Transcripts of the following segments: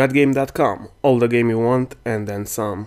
Gutgame.com, all the game you want and then some.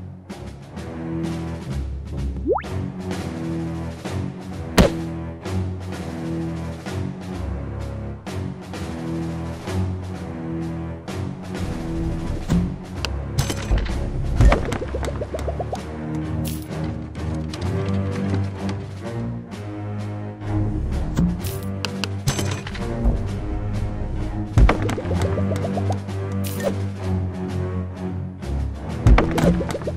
you